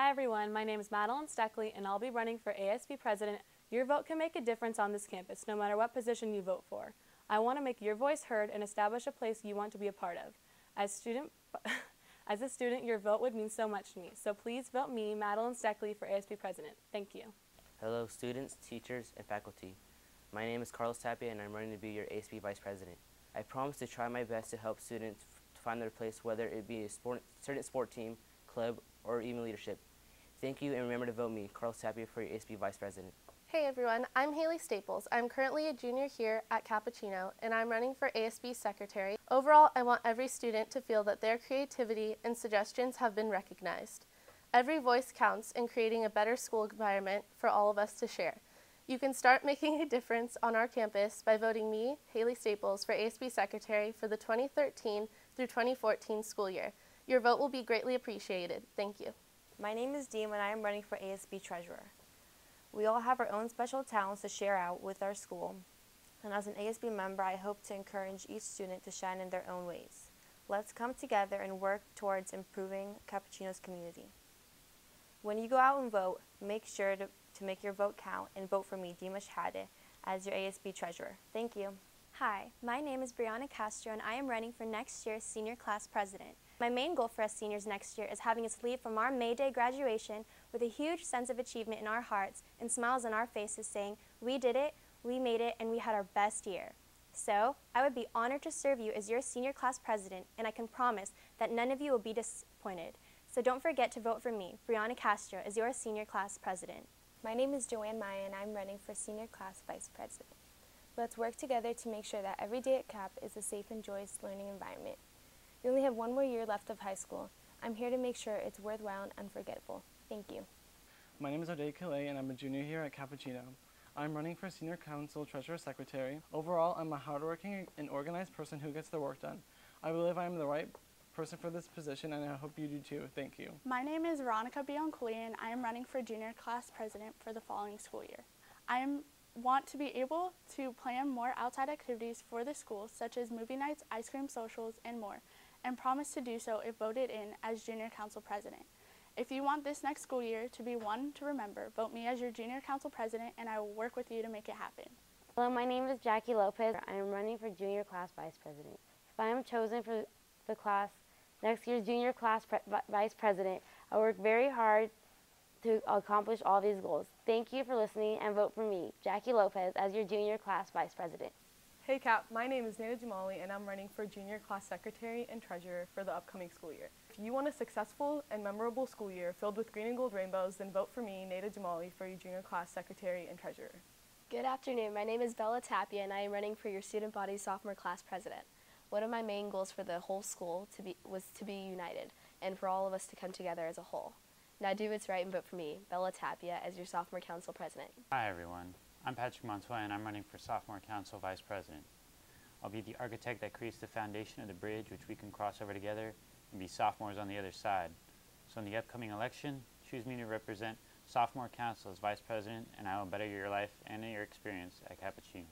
Hi everyone, my name is Madeline Steckley and I'll be running for ASB President. Your vote can make a difference on this campus, no matter what position you vote for. I want to make your voice heard and establish a place you want to be a part of. As student, as a student, your vote would mean so much to me. So please vote me, Madeline Steckley, for ASB President. Thank you. Hello, students, teachers, and faculty. My name is Carlos Tapia, and I'm running to be your ASB Vice President. I promise to try my best to help students find their place, whether it be a sport, certain sport team, club, or even leadership. Thank you, and remember to vote me, Carlos Tapia, for your ASB Vice President. Hey everyone, I'm Haley Staples. I'm currently a junior here at Capuchino and I'm running for ASB Secretary. Overall, I want every student to feel that their creativity and suggestions have been recognized. Every voice counts in creating a better school environment for all of us to share. You can start making a difference on our campus by voting me, Haley Staples, for ASB Secretary for the 2013 through 2014 school year. Your vote will be greatly appreciated. Thank you. My name is Dean and I am running for ASB Treasurer. We all have our own special talents to share out with our school, and as an ASB member, I hope to encourage each student to shine in their own ways. Let's come together and work towards improving Capuchino's community. When you go out and vote, make sure to, to make your vote count and vote for me, Dima Shahade, as your ASB Treasurer. Thank you. Hi, my name is Brianna Castro and I am running for next year's Senior Class President. My main goal for us seniors next year is having us leave from our May Day graduation with a huge sense of achievement in our hearts and smiles on our faces saying, we did it, we made it, and we had our best year. So, I would be honored to serve you as your senior class president, and I can promise that none of you will be disappointed. So don't forget to vote for me, Brianna Castro, as your senior class president. My name is Joanne Maya, and I'm running for senior class vice president. Let's work together to make sure that every day at CAP is a safe and joyous learning environment. We only have one more year left of high school. I'm here to make sure it's worthwhile and unforgettable. Thank you. My name is Ode Calais and I'm a junior here at Capuchino. I'm running for Senior Council Treasurer Secretary. Overall, I'm a hardworking and organized person who gets their work done. I believe I am the right person for this position and I hope you do too. Thank you. My name is Veronica Biancoli and I am running for Junior Class President for the following school year. I am want to be able to plan more outside activities for the school, such as movie nights, ice cream socials, and more, and promise to do so if voted in as Junior Council President. If you want this next school year to be one to remember, vote me as your Junior Council President, and I will work with you to make it happen. Hello, my name is Jackie Lopez. I am running for Junior Class Vice President. If I am chosen for the class, next year's Junior Class Pre Vice President, I work very hard to accomplish all these goals. Thank you for listening and vote for me, Jackie Lopez, as your junior class vice president. Hey Cap, my name is Nada Jamali and I'm running for junior class secretary and treasurer for the upcoming school year. If you want a successful and memorable school year filled with green and gold rainbows, then vote for me, Nada Jamali, for your junior class secretary and treasurer. Good afternoon. My name is Bella Tapia and I am running for your student body sophomore class president. One of my main goals for the whole school to be, was to be united and for all of us to come together as a whole. Now do what's right and vote for me, Bella Tapia, as your sophomore council president. Hi everyone. I'm Patrick Montoya and I'm running for sophomore council vice president. I'll be the architect that creates the foundation of the bridge which we can cross over together and be sophomores on the other side. So in the upcoming election, choose me to represent sophomore council as vice president and I will better your life and your experience at Capuchino.